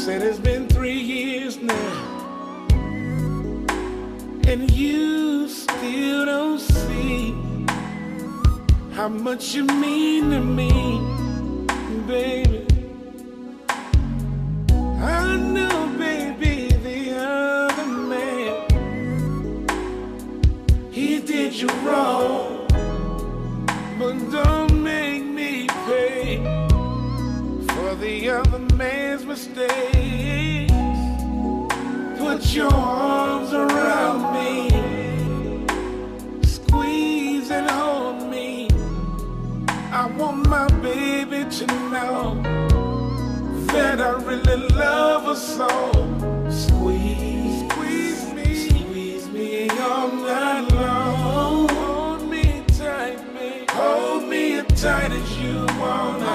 Said it's been three years now, and you still don't see how much you mean to me, baby. I know, mistakes. Put your arms around me, squeeze and hold me. I want my baby to know that I really love her so. Squeeze, squeeze me, squeeze me all night long. Hold me tight, baby. Hold me as tight as you until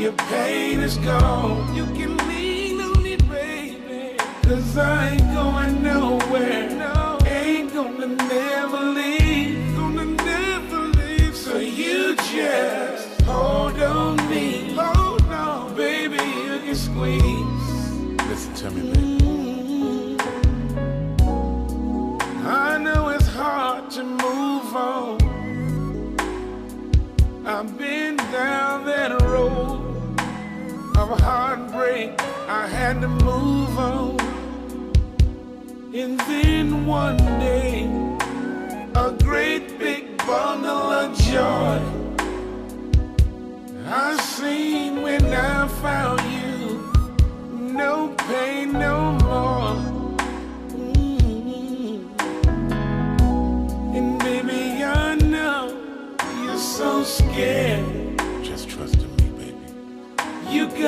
your pain is gone. You can lean on me, baby. Cause I ain't going nowhere. No, ain't gonna never leave. Gonna never leave. So you just hold on me. Hold on, baby, you can squeeze. Listen to me, baby. Mm-hmm. I know it's hard to move on. I've been down that road of heartbreak. I had to move on. And then one day, a great big bundle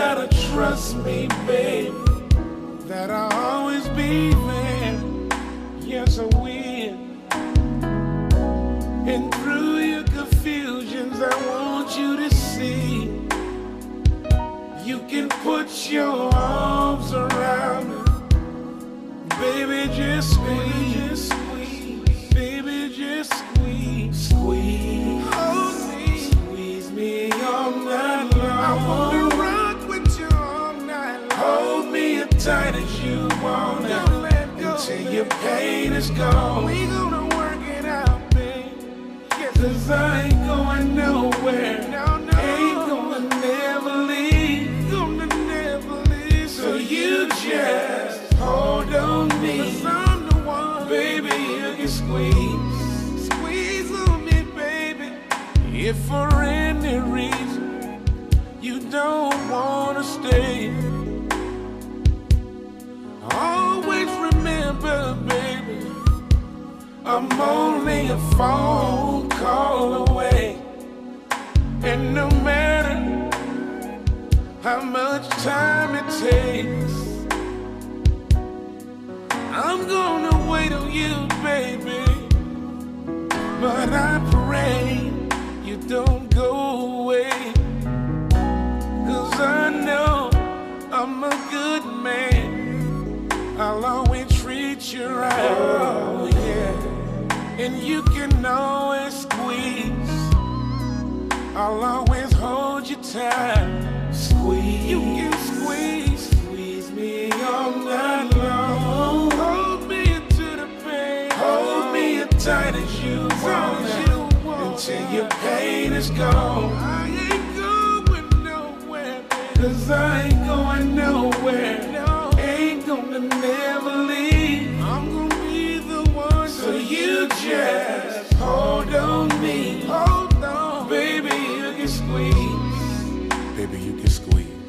gotta trust me, baby, that I'll always be there. Yes, I will. Your pain is gone. We gonna work it out, babe. Yes, Cause I ain't going nowhere. No, no. Ain't gonna never leave. Gonna never leave. So you just hold on me. Cause I'm the one. Baby, you can squeeze. Squeeze on me, baby. If for any reason you don't wanna stay. I'm only a phone call away. And no matter how much time it takes, I'm gonna wait on you, baby. But I pray you don't go away. Cause I know I'm a good man. I'll always treat you right. And you can always squeeze. I'll always hold you tight. Squeeze. You can squeeze. Squeeze me all night long. Hold me into the pain. Hold me as tight as you want. Until your pain is gone. squeeze.